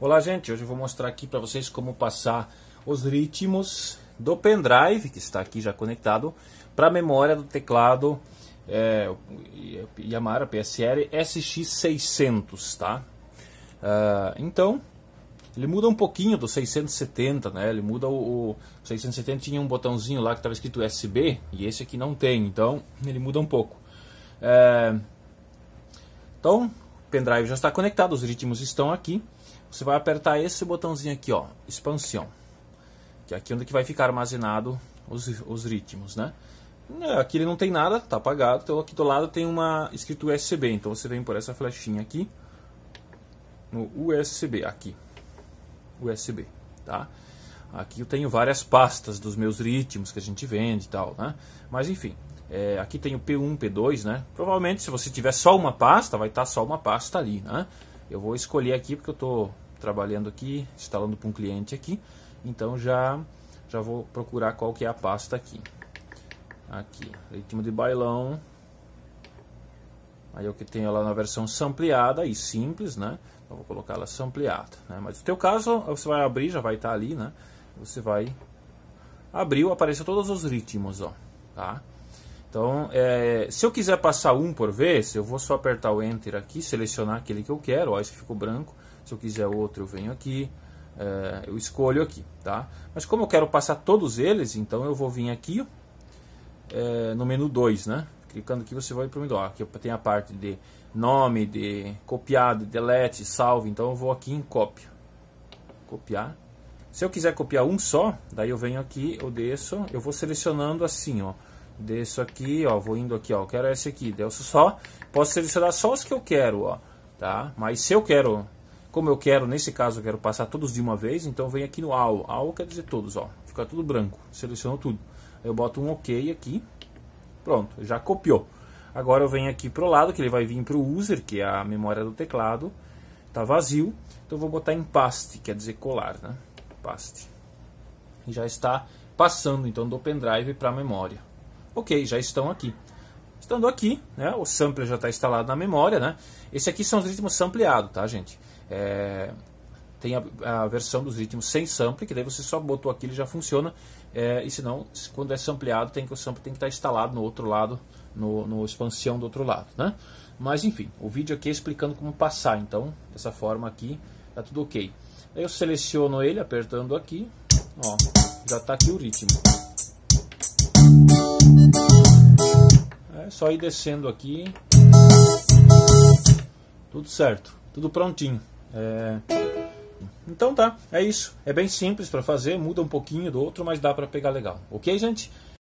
Olá gente, hoje eu vou mostrar aqui para vocês como passar os ritmos do pendrive, que está aqui já conectado, para a memória do teclado é, Yamaha PSL SX600, tá? Uh, então, ele muda um pouquinho do 670, né? Ele muda o, o 670 tinha um botãozinho lá que estava escrito USB e esse aqui não tem, então ele muda um pouco. É, então, pendrive já está conectado, os ritmos estão aqui você vai apertar esse botãozinho aqui, ó, expansão, que é aqui onde que vai ficar armazenado os, os ritmos, né? É, aqui ele não tem nada, tá apagado, então aqui do lado tem uma escrito USB, então você vem por essa flechinha aqui, no USB, aqui, USB, tá? Aqui eu tenho várias pastas dos meus ritmos que a gente vende e tal, né? Mas enfim, é, aqui tem o P1, P2, né? Provavelmente se você tiver só uma pasta, vai estar tá só uma pasta ali, né? Eu vou escolher aqui porque eu estou trabalhando aqui, instalando para um cliente aqui. Então já, já vou procurar qual que é a pasta aqui. Aqui, ritmo de bailão. Aí eu que tenho ela na versão sampleada e simples, né? Então vou colocar ela sampleada, né? Mas no teu caso, você vai abrir, já vai estar ali, né? Você vai abriu, apareceu todos os ritmos, ó, tá? Então, é, se eu quiser passar um por vez, eu vou só apertar o Enter aqui, selecionar aquele que eu quero, ó, esse ficou branco. Se eu quiser outro, eu venho aqui, é, eu escolho aqui, tá? Mas como eu quero passar todos eles, então eu vou vir aqui é, no menu 2, né? Clicando aqui, você vai para o menu. Ó, aqui tem a parte de nome, de copiado, delete, salve. Então eu vou aqui em cópia. Copiar. Se eu quiser copiar um só, daí eu venho aqui, eu desço, eu vou selecionando assim, ó desço aqui, ó, vou indo aqui, ó, quero esse aqui, desço só, posso selecionar só os que eu quero, ó, tá? Mas se eu quero, como eu quero, nesse caso eu quero passar todos de uma vez, então vem aqui no AL, AL quer dizer todos, ó, fica tudo branco, seleciono tudo. Eu boto um OK aqui, pronto, já copiou. Agora eu venho aqui pro lado, que ele vai vir pro user, que é a memória do teclado, tá vazio, então eu vou botar em paste, quer dizer colar, né? Paste. E já está passando então do pendrive para a memória. Ok, já estão aqui. Estando aqui, né, o sampler já está instalado na memória. Né? Esse aqui são os ritmos sampleados, tá, gente? É, tem a, a, versão dos ritmos sem sample, que daí você só botou aqui e já funciona. É, e senão, quando é sampleado, tem que, o sample tem que estar tá instalado no outro lado, no, no expansão do outro lado. Né? Mas enfim, o vídeo aqui é explicando como passar. Então, dessa forma aqui, está tudo ok. Eu seleciono ele apertando aqui, ó, já está aqui o ritmo. Só ir descendo aqui. Tudo certo, tudo prontinho. É... Então tá, é isso. É bem simples para fazer, muda um pouquinho do outro, mas dá para pegar legal. Ok, gente?